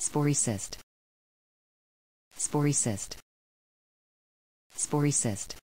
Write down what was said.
Spory cyst. Spory cyst. Spory cyst.